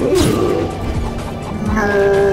Uh...